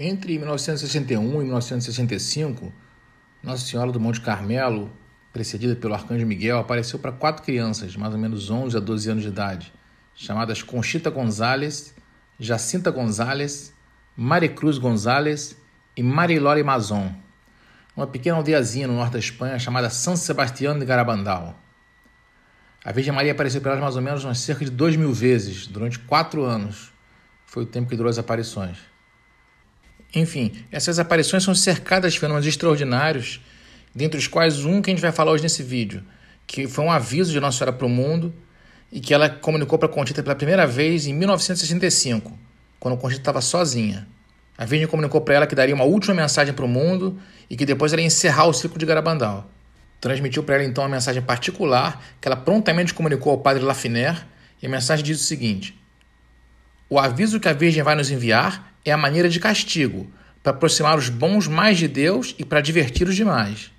Entre 1961 e 1965, Nossa Senhora do Monte Carmelo, precedida pelo Arcanjo Miguel, apareceu para quatro crianças, mais ou menos 11 a 12 anos de idade, chamadas Conchita Gonzalez, Jacinta Gonzalez, Maricruz Gonzalez e Marilore Mazon, uma pequena aldeiazinha no norte da Espanha chamada San Sebastián de Garabandal. A Virgem Maria apareceu para elas mais ou menos umas cerca de dois mil vezes, durante quatro anos. Foi o tempo que durou as aparições. Enfim, essas aparições são cercadas de fenômenos extraordinários, dentre os quais um que a gente vai falar hoje nesse vídeo, que foi um aviso de Nossa Senhora para o mundo e que ela comunicou para Conchita pela primeira vez em 1965, quando Conchita estava sozinha. A Virgem comunicou para ela que daria uma última mensagem para o mundo e que depois ela ia encerrar o ciclo de Garabandal. Transmitiu para ela então uma mensagem particular que ela prontamente comunicou ao padre Lafiner e a mensagem diz o seguinte: O aviso que a Virgem vai nos enviar é a maneira de castigo, para aproximar os bons mais de Deus e para divertir os demais.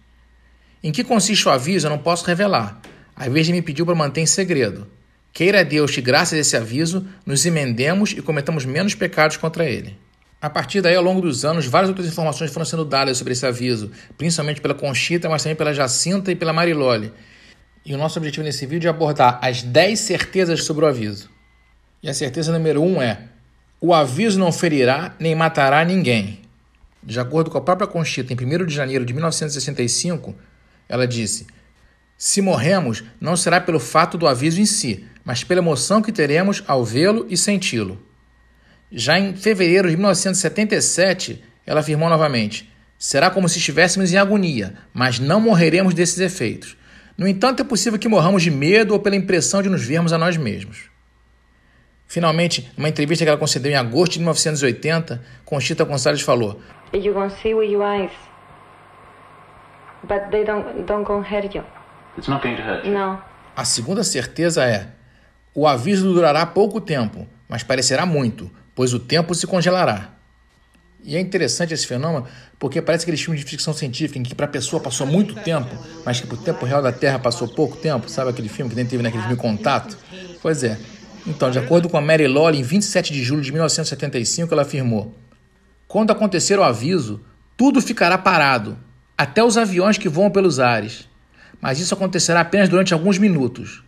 Em que consiste o aviso eu não posso revelar. A Virgem me pediu para manter em segredo. Queira Deus que, graças a esse aviso, nos emendemos e cometamos menos pecados contra ele. A partir daí, ao longo dos anos, várias outras informações foram sendo dadas sobre esse aviso, principalmente pela Conchita, mas também pela Jacinta e pela Marilole. E o nosso objetivo nesse vídeo é abordar as 10 certezas sobre o aviso. E a certeza número 1 um é: o aviso não ferirá nem matará ninguém. De acordo com a própria Conchita, em 1 de janeiro de 1965, ela disse: Se morremos, não será pelo fato do aviso em si, mas pela emoção que teremos ao vê-lo e senti-lo. Já em fevereiro de 1977, ela afirmou novamente: Será como se estivéssemos em agonia, mas não morreremos desses efeitos. No entanto, é possível que morramos de medo ou pela impressão de nos vermos a nós mesmos. Finalmente, numa entrevista que ela concedeu em agosto de 1980, Conchita Gonçalves falou: You can see with your eyes, but they don't don't go hurt you. It's not going to hurt you. No. A segunda certeza é: o aviso durará pouco tempo, mas parecerá muito, pois o tempo se congelará. E é interessante esse fenômeno porque parece aqueles filmes de ficção científica em que para a pessoa passou muito tempo, mas que para o tempo real da Terra passou pouco tempo. Sabe aquele filme que nem teve naquele filme Contato? Pois é, então, de acordo com a Mary Lawley, em 27 de julho de 1975, ela afirmou: Quando acontecer o aviso, tudo ficará parado, até os aviões que voam pelos ares. Mas isso acontecerá apenas durante alguns minutos.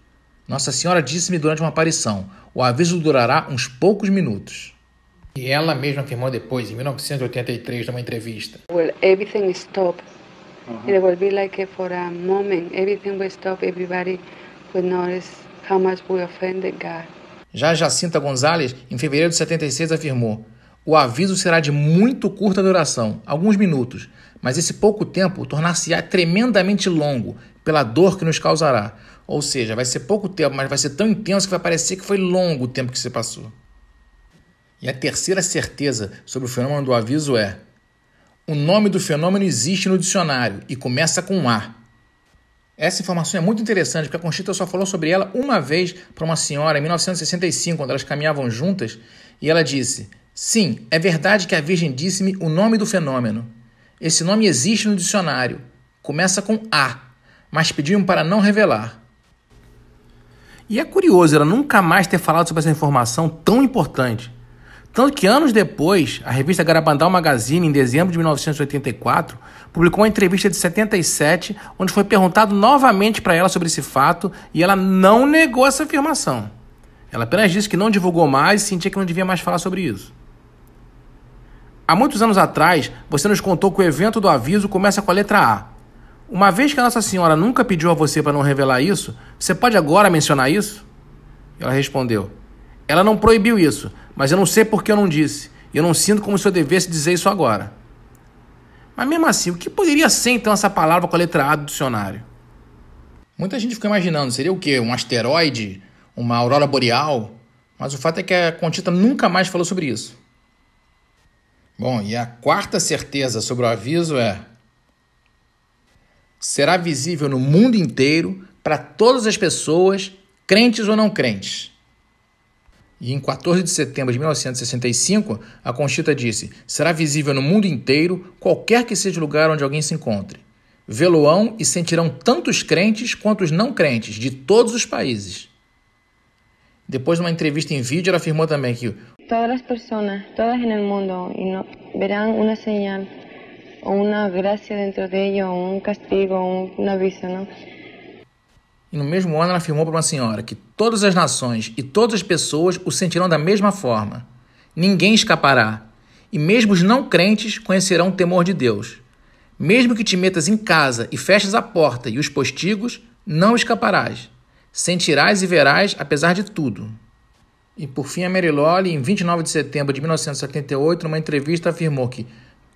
Nossa Senhora disse-me durante uma aparição: o aviso durará uns poucos minutos. E ela mesma afirmou depois, em 1983, numa entrevista: Well, everything stop. It will be like for a moment. Everything will stop. Everybody will notice how much we offended God. Já Jacinta Gonzalez, em fevereiro de 76, afirmou: O aviso será de muito curta duração, alguns minutos, mas esse pouco tempo tornar-se-á tremendamente longo pela dor que nos causará. Ou seja, vai ser pouco tempo, mas vai ser tão intenso que vai parecer que foi longo o tempo que se passou. E a terceira certeza sobre o fenômeno do aviso é: o nome do fenômeno existe no dicionário e começa com A. Essa informação é muito interessante porque a Conchita só falou sobre ela uma vez para uma senhora em 1965, quando elas caminhavam juntas, e ela disse: Sim, é verdade que a Virgem disse-me o nome do fenômeno. Esse nome existe no dicionário. Começa com A, mas pediu-me para não revelar. E é curioso ela nunca mais ter falado sobre essa informação tão importante. Tanto que anos depois, a revista Garabandal Magazine, em dezembro de 1984, publicou uma entrevista de 77, onde foi perguntado novamente para ela sobre esse fato e ela não negou essa afirmação. Ela apenas disse que não divulgou mais e sentia que não devia mais falar sobre isso. Há muitos anos atrás, você nos contou que o evento do aviso começa com a letra A. Uma vez que a Nossa Senhora nunca pediu a você para não revelar isso, você pode agora mencionar isso? Ela respondeu: Ela não proibiu isso, mas eu não sei por que eu não disse. E eu não sinto como se eu devesse dizer isso agora. Mas mesmo assim, o que poderia ser então essa palavra com a letra A do dicionário? Muita gente fica imaginando, seria o quê? Um asteroide? Uma aurora boreal? Mas o fato é que a Contita nunca mais falou sobre isso. Bom, e a quarta certeza sobre o aviso é: será visível no mundo inteiro para todas as pessoas, crentes ou não crentes. E em 14 de setembro de 1965, a Conchita disse: será visível no mundo inteiro, qualquer que seja o lugar onde alguém se encontre. Vê-lo-ão e sentirão tanto os crentes quanto os não crentes de todos os países. Depois, numa entrevista em vídeo, ela afirmou também que todas as pessoas, todas no mundo, verão uma señal ou uma graça dentro de ellos, um castigo, um aviso, não? E no mesmo ano ela afirmou para uma senhora que todas as nações e todas as pessoas o sentirão da mesma forma. Ninguém escapará. E mesmo os não crentes conhecerão o temor de Deus. Mesmo que te metas em casa e feches a porta e os postigos, não escaparás. Sentirás e verás apesar de tudo. E por fim, a Mary Lolly, em 29 de setembro de 1978, numa entrevista, afirmou que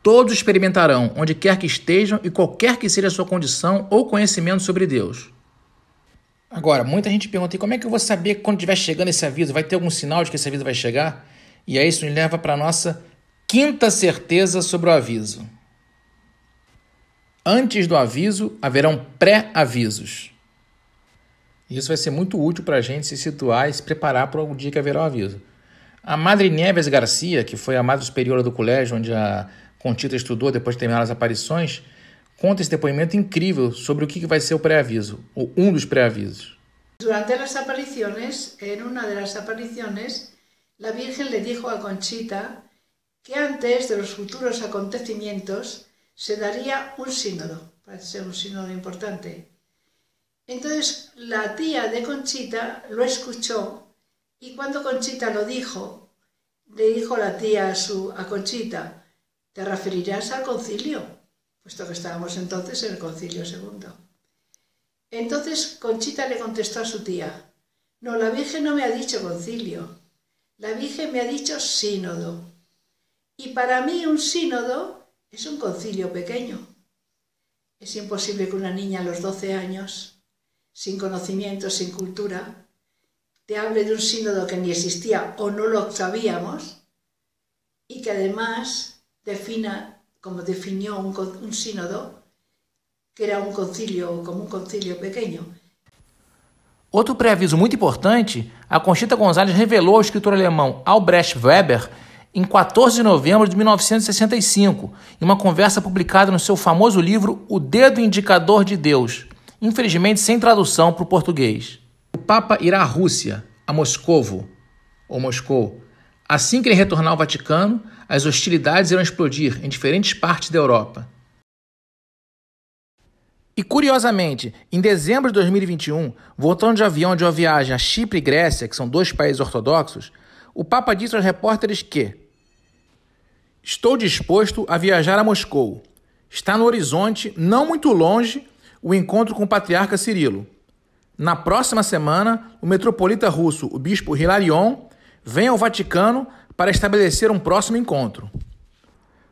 todos experimentarão, onde quer que estejam e qualquer que seja a sua condição ou conhecimento sobre Deus. Agora, muita gente pergunta: e como é que eu vou saber quando estiver chegando esse aviso? Vai ter algum sinal de que esse aviso vai chegar? E aí isso nos leva para a nossa quinta certeza sobre o aviso. Antes do aviso, haverão pré-avisos. Isso vai ser muito útil para a gente se situar e se preparar para o dia que haverá o aviso. A Madre Neves Garcia, que foi a madre superiora do colégio onde a Contita estudou depois de terminar as aparições, conta esse depoimento incrível sobre o que vai ser o pré-aviso, ou um dos pré-avisos. Durante as aparições, em uma das aparições, a Virgem le dijo a Conchita que antes de los futuros acontecimientos se daría un sínodo, parece ser un sínodo importante. Entonces la tía de Conchita lo escuchó y cuando Conchita lo dijo, le dijo la tía a, su, a Conchita, te referirás al concilio, puesto que estábamos entonces en el concilio segundo. Entonces Conchita le contestó a su tía, no, la Virgen no me ha dicho concilio, la Virgen me ha dicho sínodo. Y para mí un sínodo es un concilio pequeño. Es imposible que una niña a los 12 años, sin conocimiento, sin cultura, te hable de un sínodo que ni existía o no lo sabíamos y que además defina, como definió un, un sínodo, que era um concílio como um concílio pequeno. Outro pré-aviso muito importante, a Conchita Gonzalez revelou ao escritor alemão Albrecht Weber em 14 de novembro de 1965, em uma conversa publicada no seu famoso livro O Dedo Indicador de Deus, infelizmente sem tradução para o português. O Papa irá à Rússia, a Moscovo, ou Moscou. Assim que ele retornar ao Vaticano, as hostilidades irão explodir em diferentes partes da Europa. E curiosamente, em dezembro de 2021, voltando de avião de uma viagem a Chipre e Grécia, que são dois países ortodoxos, o Papa disse aos repórteres que Estou disposto a viajar a Moscou. Está no horizonte, não muito longe, o encontro com o patriarca Cirilo. Na próxima semana, o metropolita russo, o bispo Hilarion, vem ao Vaticano para estabelecer um próximo encontro.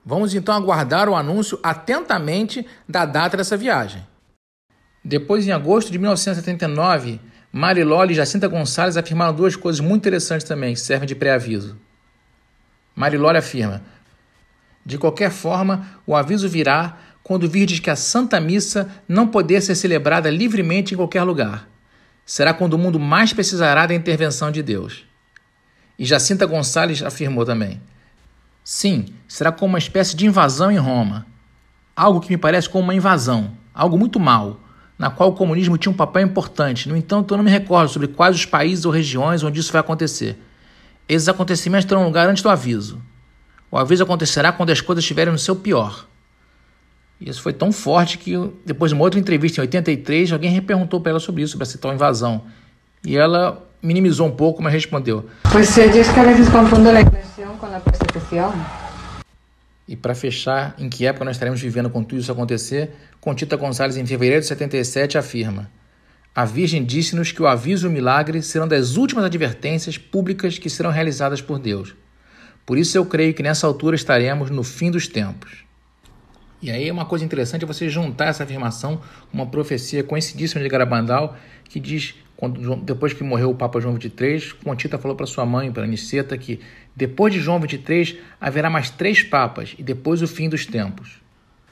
Vamos então aguardar o anúncio atentamente da data dessa viagem. Depois, em agosto de 1979, Mariloli e Jacinta Gonçalves afirmaram duas coisas muito interessantes também, que servem de pré-aviso. Mariloli afirma: de qualquer forma, o aviso virá quando virdes que a Santa Missa não poder ser celebrada livremente em qualquer lugar. Será quando o mundo mais precisará da intervenção de Deus. E Jacinta Gonçalves afirmou também: Sim, será como uma espécie de invasão em Roma. Algo que me parece como uma invasão, algo muito mal, na qual o comunismo tinha um papel importante. No entanto, eu não me recordo sobre quais os países ou regiões onde isso vai acontecer. Esses acontecimentos terão lugar antes do aviso. O aviso acontecerá quando as coisas estiverem no seu pior. E isso foi tão forte que depois de uma outra entrevista em 83, alguém perguntou para ela sobre isso, sobre essa tal invasão. E ela minimizou um pouco, mas respondeu. Pois eu es que a veces confundo a inversión com a persecução. E para fechar, em que época nós estaremos vivendo com tudo isso acontecer, Contita Gonçalves, em fevereiro de 77, afirma: A Virgem disse-nos que o aviso e o milagre serão das últimas advertências públicas que serão realizadas por Deus. Por isso eu creio que nessa altura estaremos no fim dos tempos. E aí uma coisa interessante é você juntar essa afirmação com uma profecia conhecidíssima de Garabandal que diz, quando, depois que morreu o Papa João XXIII, Contita falou para sua mãe, para Aniceta, que depois de João XXIII haverá mais três papas e depois o fim dos tempos.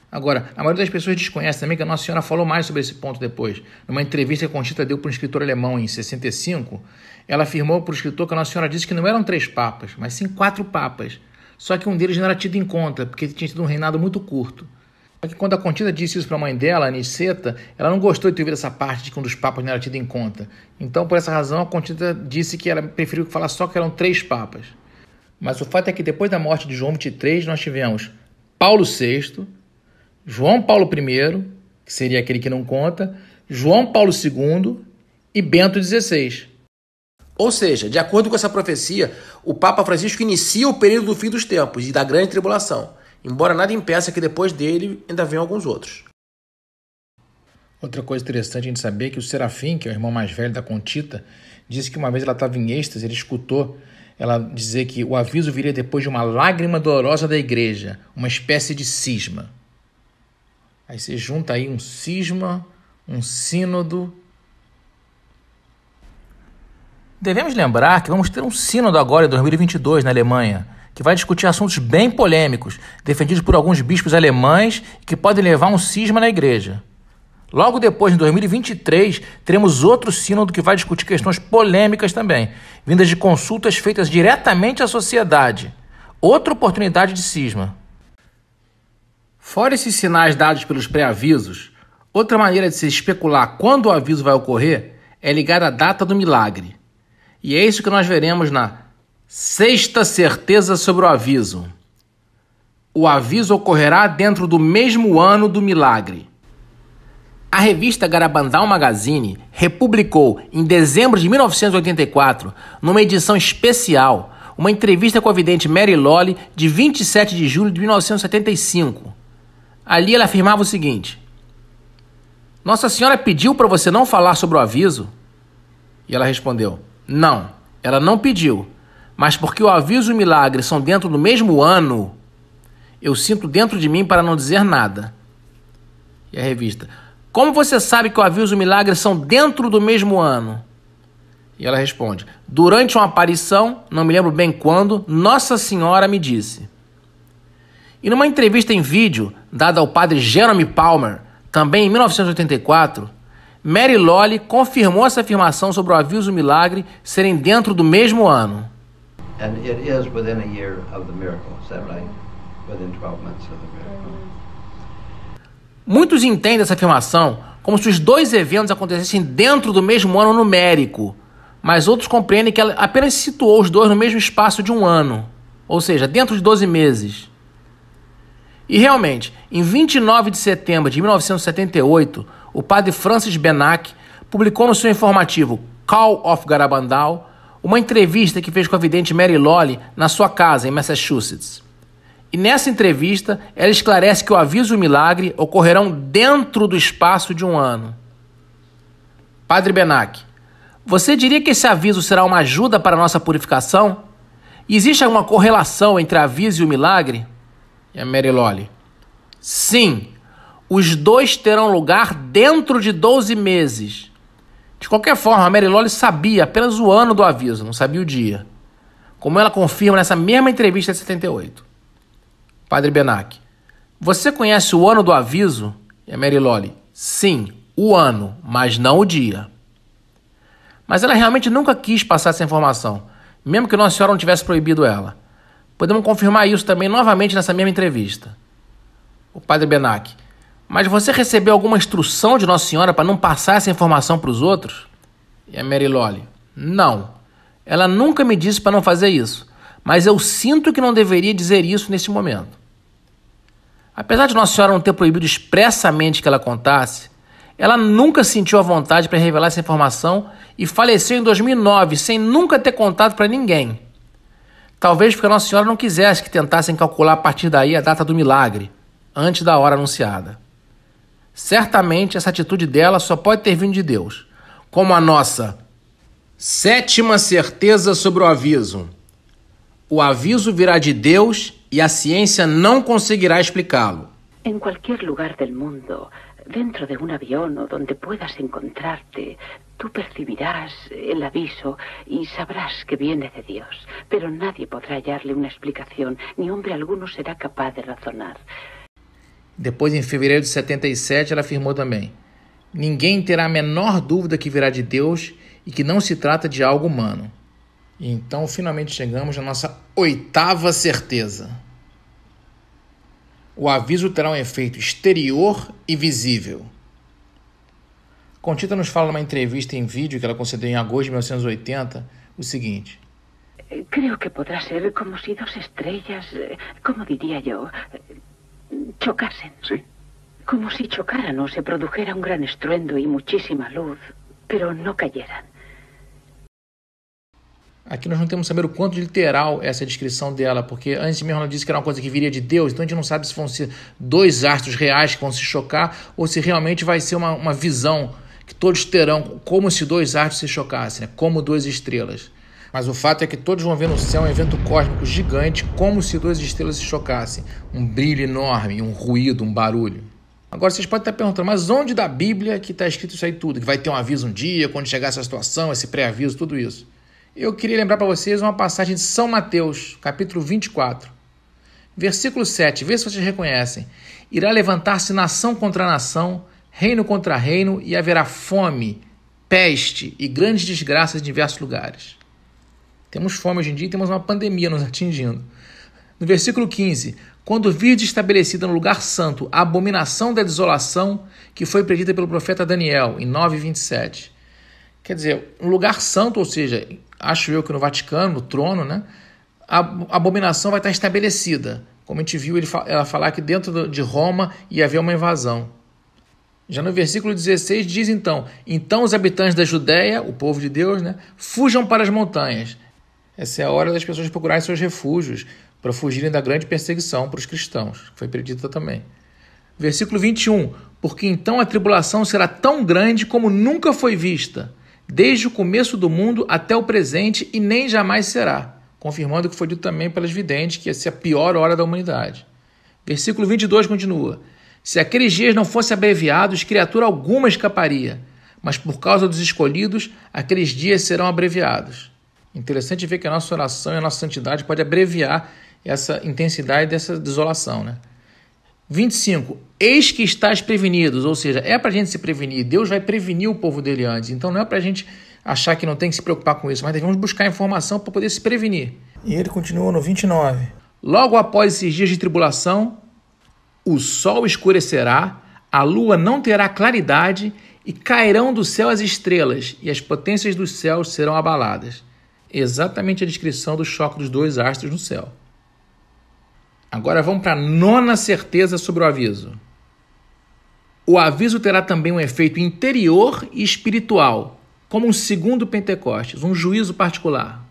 Agora, a maioria das pessoas desconhece também que a Nossa Senhora falou mais sobre esse ponto depois. Numa entrevista que Conchita deu para um escritor alemão em 65, ela afirmou para o escritor que a Nossa Senhora disse que não eram três papas, mas sim quatro papas. Só que um deles não era tido em conta, porque tinha tido um reinado muito curto. Só que quando a Contita disse isso para a mãe dela, a Niceta, ela não gostou de ter ouvido essa parte de que um dos papas não era tido em conta. Então, por essa razão, a Contita disse que ela preferiu falar só que eram três papas. Mas o fato é que depois da morte de João XXIII, nós tivemos Paulo VI, João Paulo I, que seria aquele que não conta, João Paulo II e Bento XVI. Ou seja, de acordo com essa profecia, o Papa Francisco inicia o período do fim dos tempos e da grande tribulação embora nada impeça que depois dele ainda venham alguns outros. Outra coisa interessante a gente saber é que o Serafim, que é o irmão mais velho da Contita, disse que uma vez ela estava em êxtase, ele escutou ela dizer que o aviso viria depois de uma lágrima dolorosa da igreja, uma espécie de cisma. Aí você junta aí um cisma, um sínodo. Devemos lembrar que vamos ter um sínodo agora em 2022 na Alemanha que vai discutir assuntos bem polêmicos, defendidos por alguns bispos alemães que podem levar um cisma na igreja. Logo depois, em 2023, teremos outro sínodo que vai discutir questões polêmicas também, vindas de consultas feitas diretamente à sociedade. Outra oportunidade de cisma. Fora esses sinais dados pelos pré-avisos, outra maneira de se especular quando o aviso vai ocorrer é ligar à data do milagre. E é isso que nós veremos na Sexta certeza sobre o aviso. O aviso ocorrerá dentro do mesmo ano do milagre. A revista Garabandal Magazine republicou, em dezembro de 1984, numa edição especial, uma entrevista com a vidente Mary Lolly de 27 de julho de 1975. Ali ela afirmava o seguinte: Nossa Senhora pediu para você não falar sobre o aviso? E ela respondeu: Não, ela não pediu mas porque o aviso e o milagre são dentro do mesmo ano, eu sinto dentro de mim para não dizer nada. E a revista: Como você sabe que o aviso e o milagre são dentro do mesmo ano? E ela responde: Durante uma aparição, não me lembro bem quando, Nossa Senhora me disse. E numa entrevista em vídeo dada ao padre Jeremy Palmer, também em 1984, Mary Lolly confirmou essa afirmação sobre o aviso e o milagre serem dentro do mesmo ano. And it is within a year of the miracle, is that right? Within 12 months of the miracle. Muitos entendem essa afirmação como se os dois eventos acontecessem dentro do mesmo ano numérico, mas outros compreendem que ela apenas situou os dois no mesmo espaço de um ano, ou seja, dentro de 12 meses. E realmente, em 29 de setembro de 1978, o padre Francis Benac publicou no seu informativo Call of Garabandal uma entrevista que fez com a vidente Mary Lolly na sua casa em Massachusetts. E nessa entrevista, ela esclarece que o aviso e o milagre ocorrerão dentro do espaço de um ano. Padre Benac, você diria que esse aviso será uma ajuda para a nossa purificação? Existe alguma correlação entre aviso e o milagre? E a Mary Lolly. Sim, os dois terão lugar dentro de 12 meses. De qualquer forma, a Mary Lolly sabia apenas o ano do aviso, não sabia o dia. Como ela confirma nessa mesma entrevista de 78. Padre Benac, você conhece o ano do aviso? E a Mary Lolly, sim, o ano, mas não o dia. Mas ela realmente nunca quis passar essa informação, mesmo que Nossa Senhora não tivesse proibido ela. Podemos confirmar isso também novamente nessa mesma entrevista. O Padre Benac, mas você recebeu alguma instrução de Nossa Senhora para não passar essa informação para os outros? E a Mary Lolly: Não. Ela nunca me disse para não fazer isso, mas eu sinto que não deveria dizer isso nesse momento. Apesar de Nossa Senhora não ter proibido expressamente que ela contasse, ela nunca sentiu a vontade para revelar essa informação e faleceu em 2009 sem nunca ter contado para ninguém. Talvez porque Nossa Senhora não quisesse que tentassem calcular a partir daí a data do milagre, antes da hora anunciada. Certamente essa atitude dela só pode ter vindo de Deus, como a nossa sétima certeza sobre o aviso. O aviso virá de Deus e a ciência não conseguirá explicá-lo. Em qualquer lugar do mundo, dentro de um avião ou donde puedas encontrarte, tu percibirás el aviso y sabrás que viene de Dios. Pero nadie podrá hallarle una explicación, ni hombre alguno será capaz de razonar. Depois, em fevereiro de 77, ela afirmou também: Ninguém terá a menor dúvida que virá de Deus e que não se trata de algo humano. E então, finalmente chegamos à nossa oitava certeza. O aviso terá um efeito exterior e visível. Contita nos fala numa entrevista em vídeo que ela concedeu em agosto de 1980 o seguinte: Creo que podrá ser como si dos estrellas, eh, como diría yo, chocasen. Sí. Como si chocaran o se produjera un gran estruendo y muchísima luz, pero no cayeran. Aqui nós não temos saber o quanto literal é essa descrição dela, porque antes mesmo ela disse que era uma coisa que viria de Deus, então a gente não sabe se vão ser dois astros reais que vão se chocar ou se realmente vai ser uma, uma visão que todos terão, como se dois astros se chocassem, né? como duas estrelas. Mas o fato é que todos vão ver no céu um evento cósmico gigante, como se duas estrelas se chocassem. Um brilho enorme, um ruído, um barulho. Agora vocês podem estar perguntando, mas onde da Bíblia que está escrito isso aí tudo? Que vai ter um aviso um dia, quando chegar essa situação, esse pré-aviso, tudo isso. Eu queria lembrar para vocês uma passagem de São Mateus, capítulo 24. Versículo 7, vê se vocês reconhecem. Irá levantar-se nação contra nação, reino contra reino, e haverá fome, peste e grandes desgraças em diversos lugares. Temos fome hoje em dia e temos uma pandemia nos atingindo. No versículo 15: Quando virdes estabelecida no lugar santo a abominação da desolação que foi predita pelo profeta Daniel, em 9,27. Quer dizer, um lugar santo, ou seja, acho eu que no Vaticano, no trono, né, a abominação vai estar estabelecida. Como a gente viu ele, ela falar que dentro de Roma ia haver uma invasão. Já no versículo 16 diz então: Então os habitantes da Judéia, o povo de Deus, né, fujam para as montanhas. Essa é a hora das pessoas procurarem seus refúgios para fugirem da grande perseguição para os cristãos, que foi predita também. Versículo 21: Porque então a tribulação será tão grande como nunca foi vista desde o começo do mundo até o presente e nem jamais será, confirmando o que foi dito também pelas videntes, que ia ser a pior hora da humanidade. Versículo 22 continua: Se aqueles dias não fossem abreviados, criatura alguma escaparia, mas por causa dos escolhidos, aqueles dias serão abreviados. Interessante ver que a nossa oração e a nossa santidade pode abreviar essa intensidade dessa desolação, né? 25. Eis que estás prevenidos, ou seja, é para a gente se prevenir. Deus vai prevenir o povo dele antes. Então não é para a gente achar que não tem que se preocupar com isso, mas devemos buscar informação para poder se prevenir. E ele continua no 29. Logo após esses dias de tribulação, o sol escurecerá, a lua não terá claridade e cairão do céu as estrelas, e as potências dos céus serão abaladas. Exatamente a descrição do choque dos dois astros no céu. Agora vamos para a nona certeza sobre o aviso. O aviso terá também um efeito interior e espiritual, como um segundo Pentecostes, um juízo particular.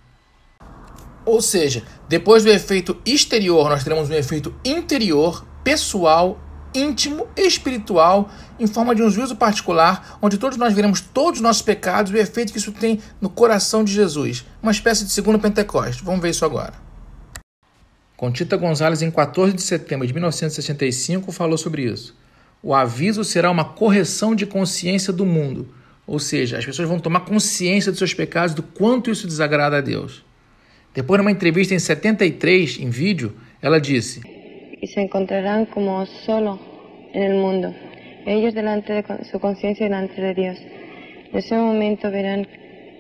Ou seja, depois do efeito exterior, nós teremos um efeito interior, pessoal, íntimo, espiritual, em forma de um juízo particular, onde todos nós veremos todos os nossos pecados e o efeito que isso tem no coração de Jesus. Uma espécie de segundo Pentecostes. Vamos ver isso agora. Contita Gonzalez, em 14 de setembro de 1965, falou sobre isso. O aviso será uma correção de consciência do mundo, ou seja, as pessoas vão tomar consciência dos seus pecados, do quanto isso desagrada a Deus. Depois, numa entrevista em 73, em vídeo, ela disse: E se encontrarão como solo no mundo, eles delante de sua consciência delante de Deus. Nesse momento verão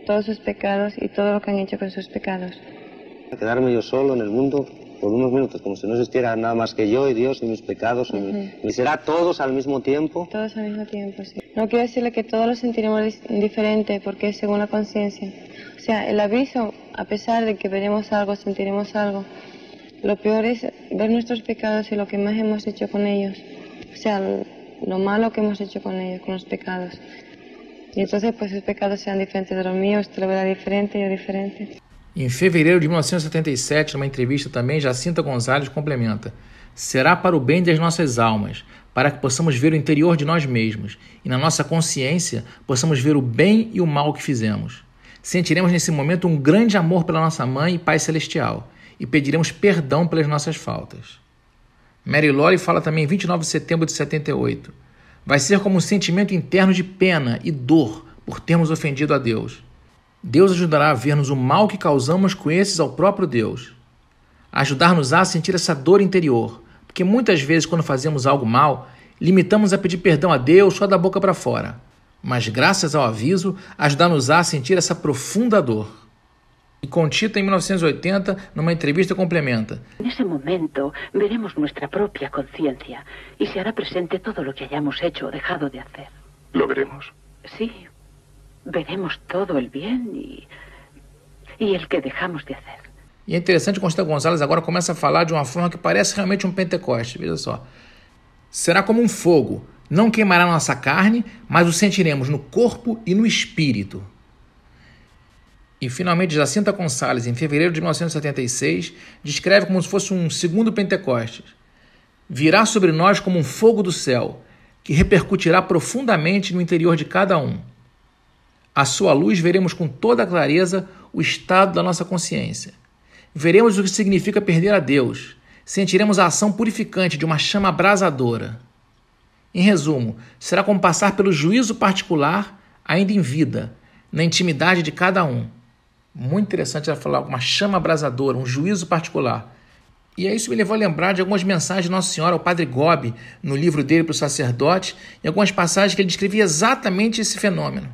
todos os pecados e todo o que han hecho com seus pecados. Quedarme eu solo no mundo por unos minutos, como si no existiera nada más que yo y Dios y mis pecados, uh -huh. y, será todos al mismo tiempo. Todos al mismo tiempo, sí. No quiero decirle que todos lo sentiremos diferente, porque es según la conciencia. O sea, el aviso, a pesar de que veremos algo, sentiremos algo, lo peor es ver nuestros pecados y lo que más hemos hecho con ellos. O sea, lo malo que hemos hecho con ellos, con los pecados. Y entonces, pues, sus pecados sean diferentes te lo verá diferente y yo diferente. Em fevereiro de 1977, numa entrevista também, Jacinta Gonzalez complementa: será para o bem das nossas almas, para que possamos ver o interior de nós mesmos e na nossa consciência possamos ver o bem e o mal que fizemos. Sentiremos nesse momento um grande amor pela nossa Mãe e Pai Celestial e pediremos perdão pelas nossas faltas. Mary Lori fala também em 29 de setembro de 78. Vai ser como um sentimento interno de pena e dor por termos ofendido a Deus. Deus ajudará a vermos o mal que causamos com esses ao próprio Deus. Ajudar-nos a sentir essa dor interior, porque muitas vezes, quando fazemos algo mal, limitamos a pedir perdão a Deus só da boca para fora. Mas, graças ao aviso, ajudar-nos a sentir essa profunda dor. E Conchita, em 1980, numa entrevista, complementa: Nesse momento, veremos nossa própria consciência e se hará presente todo o que hayamos hecho ou deixado de fazer. ¿Lo veremos? Sí, veremos todo o bem e, e o que deixamos de fazer. E é interessante que Constantino Gonzalez agora começa a falar de uma forma que parece realmente um Pentecoste. Veja só. Será como um fogo. Não queimará nossa carne, mas o sentiremos no corpo e no espírito. E finalmente, Jacinta Gonçalves, em fevereiro de 1976, descreve como se fosse um segundo Pentecostes. Virá sobre nós como um fogo do céu, que repercutirá profundamente no interior de cada um. À sua luz, veremos com toda clareza o estado da nossa consciência. Veremos o que significa perder a Deus. Sentiremos a ação purificante de uma chama abrasadora. Em resumo, será como passar pelo juízo particular, ainda em vida, na intimidade de cada um. Muito interessante ela falar uma chama abrasadora, um juízo particular. E aí isso me levou a lembrar de algumas mensagens de Nossa Senhora ao Padre Gobi, no livro dele para o sacerdote, e algumas passagens que ele descrevia exatamente esse fenômeno.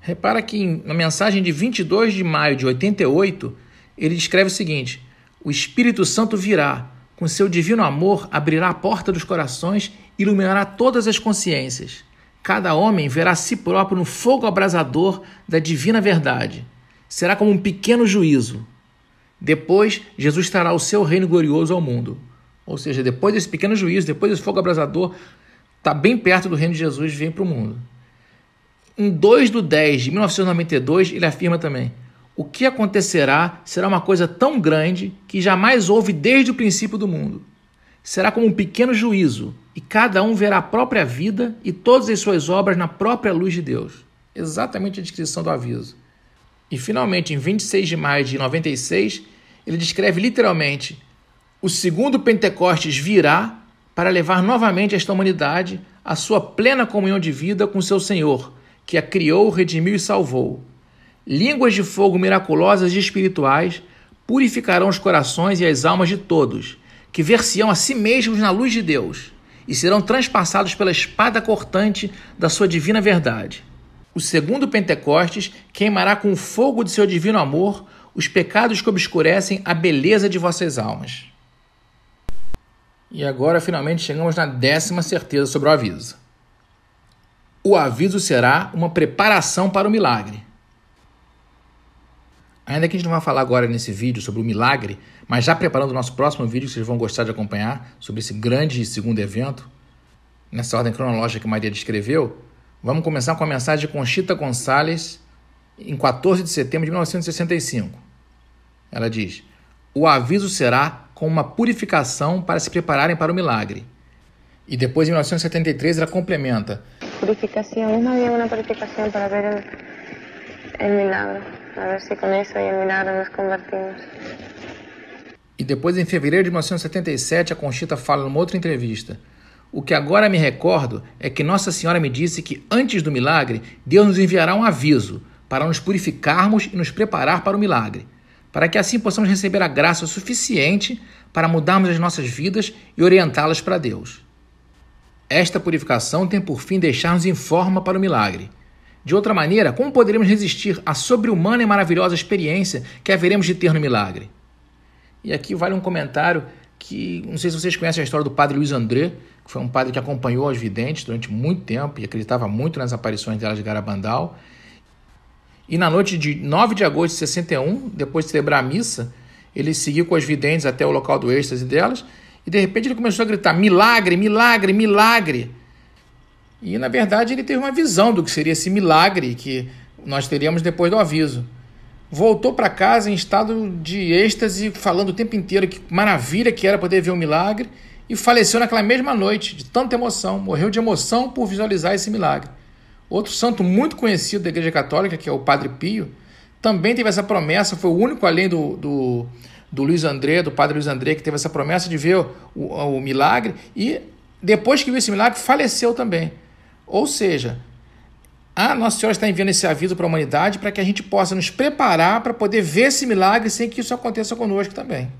Repara que na mensagem de 22 de maio de 88, ele descreve o seguinte: O Espírito Santo virá, com seu divino amor, abrirá a porta dos corações e iluminará todas as consciências. Cada homem verá a si próprio no fogo abrasador da divina verdade será como um pequeno juízo. Depois, Jesus trará o seu reino glorioso ao mundo. Ou seja, depois desse pequeno juízo, depois desse fogo abrasador, está bem perto do reino de Jesus vem para o mundo. Em 2 de 10 de 1992, ele afirma também: o que acontecerá será uma coisa tão grande que jamais houve desde o princípio do mundo. Será como um pequeno juízo, e cada um verá a própria vida e todas as suas obras na própria luz de Deus. Exatamente a descrição do aviso. E finalmente, em 26 de maio de 96, ele descreve literalmente: o segundo Pentecostes virá para levar novamente esta humanidade à sua plena comunhão de vida com seu Senhor, que a criou, redimiu e salvou. Línguas de fogo miraculosas e espirituais purificarão os corações e as almas de todos, que ver-se-ão a si mesmos na luz de Deus e serão transpassados pela espada cortante da sua divina verdade. O segundo Pentecostes queimará com o fogo de seu divino amor os pecados que obscurecem a beleza de vossas almas. E agora finalmente chegamos na décima certeza sobre o aviso. O aviso será uma preparação para o milagre. Ainda que a gente não vai falar agora nesse vídeo sobre o milagre, mas já preparando o nosso próximo vídeo que vocês vão gostar de acompanhar sobre esse grande segundo evento, nessa ordem cronológica que Maria descreveu, Vamos começar com a mensagem de Conchita Gonçalves, em 14 de setembro de 1965. Ela diz: O aviso será com uma purificação para se prepararem para o milagre. E depois, em 1973, ela complementa: Purificação, é mais uma purificação para ver o milagre. A ver se com isso e o milagre nos convertimos. E depois, em fevereiro de 1977, a Conchita fala numa outra entrevista. O que agora me recordo é que Nossa Senhora me disse que antes do milagre, Deus nos enviará um aviso para nos purificarmos e nos preparar para o milagre, para que assim possamos receber a graça suficiente para mudarmos as nossas vidas e orientá-las para Deus. Esta purificação tem por fim deixar-nos em forma para o milagre. De outra maneira, como poderemos resistir à sobre-humana e maravilhosa experiência que haveremos de ter no milagre? E aqui vale um comentário que não sei se vocês conhecem a história do padre Luiz André, foi um padre que acompanhou as videntes durante muito tempo e acreditava muito nas aparições delas de Garabandal. E na noite de 9 de agosto de 61, depois de celebrar a missa, ele seguiu com as videntes até o local do êxtase delas e de repente ele começou a gritar: milagre, milagre, milagre. E na verdade ele teve uma visão do que seria esse milagre que nós teríamos depois do aviso. Voltou para casa em estado de êxtase, falando o tempo inteiro que maravilha que era poder ver o milagre e faleceu naquela mesma noite, de tanta emoção, morreu de emoção por visualizar esse milagre. Outro santo muito conhecido da Igreja Católica, que é o Padre Pio, também teve essa promessa, foi o único além do, do, do Luiz André, do Padre Luiz André, que teve essa promessa de ver o, o, o milagre e depois que viu esse milagre, faleceu também. Ou seja, a Nossa Senhora está enviando esse aviso para a humanidade para que a gente possa nos preparar para poder ver esse milagre sem que isso aconteça conosco também.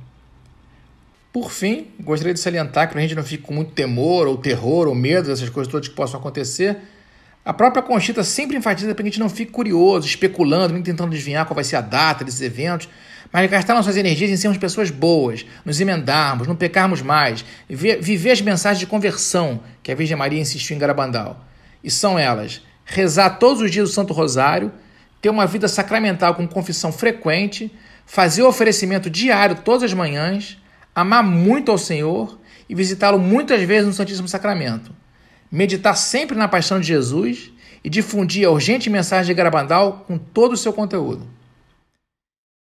Por fim, gostaria de salientar que a gente não fique com muito temor, ou terror, ou medo dessas coisas todas que possam acontecer. A própria Conchita sempre enfatiza para que a gente não fique curioso, especulando, nem tentando adivinhar qual vai ser a data desses eventos, mas gastar nossas energias em sermos pessoas boas, nos emendarmos, não pecarmos mais, viver as mensagens de conversão que a Virgem Maria insistiu em Garabandal. E são elas: rezar todos os dias o Santo Rosário, ter uma vida sacramental com confissão frequente, fazer o oferecimento diário todas as manhãs, amar muito ao Senhor e visitá-lo muitas vezes no Santíssimo Sacramento meditar sempre na paixão de Jesus e difundir a urgente mensagem de Garabandal com todo o seu conteúdo.